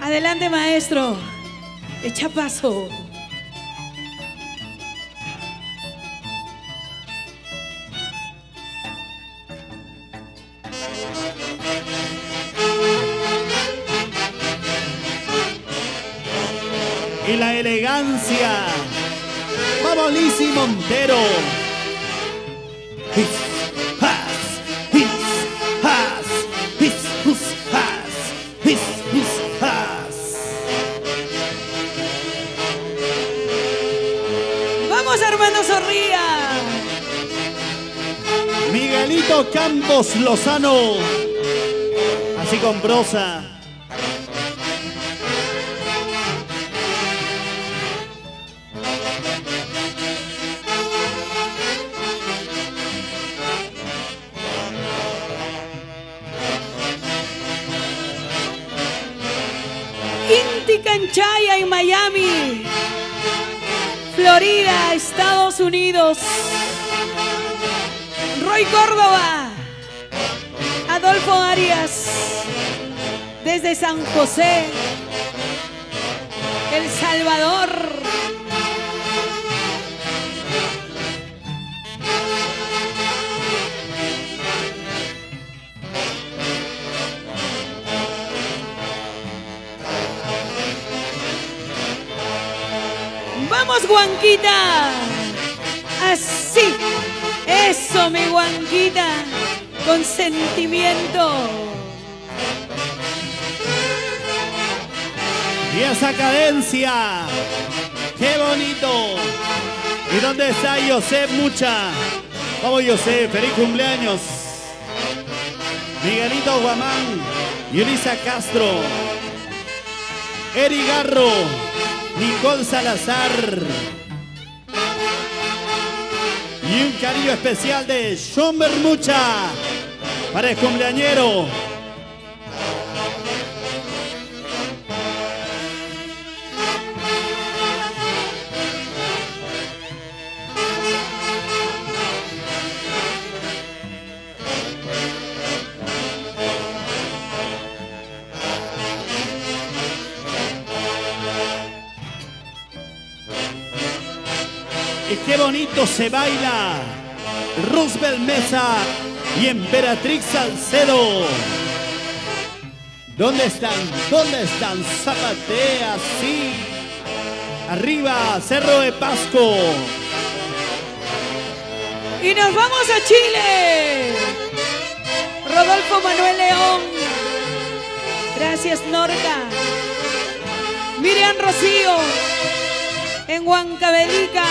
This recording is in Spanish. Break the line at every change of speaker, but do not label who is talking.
Adelante, maestro. Echa paso.
Y la elegancia. Vamos, Montero. Miguelito Campos Lozano. Así con prosa.
Inti Canchaya en Miami. Florida, Estados Unidos. Roy Córdoba. Adolfo Arias. Desde San José. El Salvador. Vamos, Guanquita. Así. Eso, mi Guanquita. Con sentimiento.
Y esa cadencia. ¡Qué bonito! ¿Y dónde está Josep Mucha? Vamos, Josep, feliz cumpleaños. Miguelito Guamán, Yulisa Castro, Eri Garro, Nicole Salazar. Y un cariño especial de Schomber Mucha para el cumpleañero. Y qué bonito se baila. Roosevelt Mesa y Emperatriz Salcedo. ¿Dónde están? ¿Dónde están? Zapatea, sí. Arriba, Cerro de Pasco.
Y nos vamos a Chile. Rodolfo Manuel León. Gracias, Norca. Miriam Rocío. En Huancavelica.